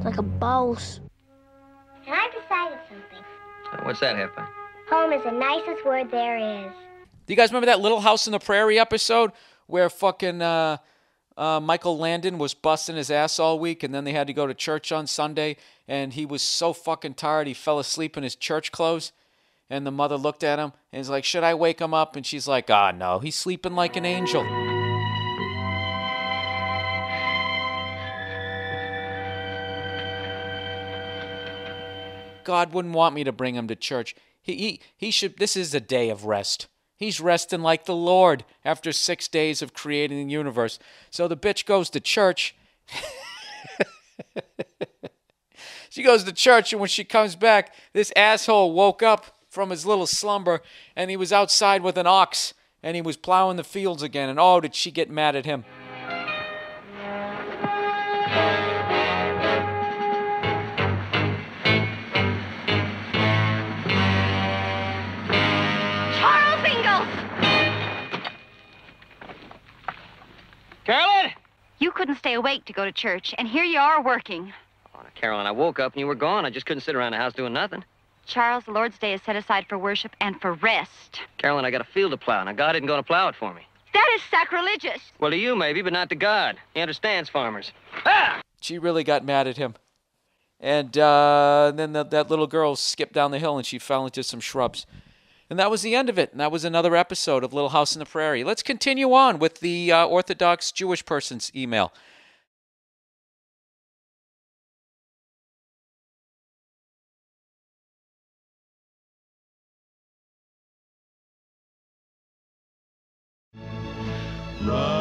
It's like a boss. And I decided something. What's that, Half-pint? Home is the nicest word there is. Do you guys remember that Little House in the Prairie episode where fucking uh, uh, Michael Landon was busting his ass all week and then they had to go to church on Sunday and he was so fucking tired he fell asleep in his church clothes and the mother looked at him and he's like, Should I wake him up? And she's like, Ah, no, he's sleeping like an angel. God wouldn't want me to bring him to church. He, he, he should, this is a day of rest. He's resting like the Lord after six days of creating the universe. So the bitch goes to church. she goes to church, and when she comes back, this asshole woke up from his little slumber and he was outside with an ox and he was plowing the fields again. And oh, did she get mad at him? Carolyn! You couldn't stay awake to go to church, and here you are working. Oh, now, Carolyn, I woke up and you were gone. I just couldn't sit around the house doing nothing. Charles, the Lord's Day is set aside for worship and for rest. Carolyn, I got a field to plow. Now, God isn't going to plow it for me. That is sacrilegious. Well, to you, maybe, but not to God. He understands farmers. Ah! She really got mad at him. And uh, then the, that little girl skipped down the hill and she fell into some shrubs. And that was the end of it. And that was another episode of Little House in the Prairie. Let's continue on with the uh, Orthodox Jewish person's email. Run.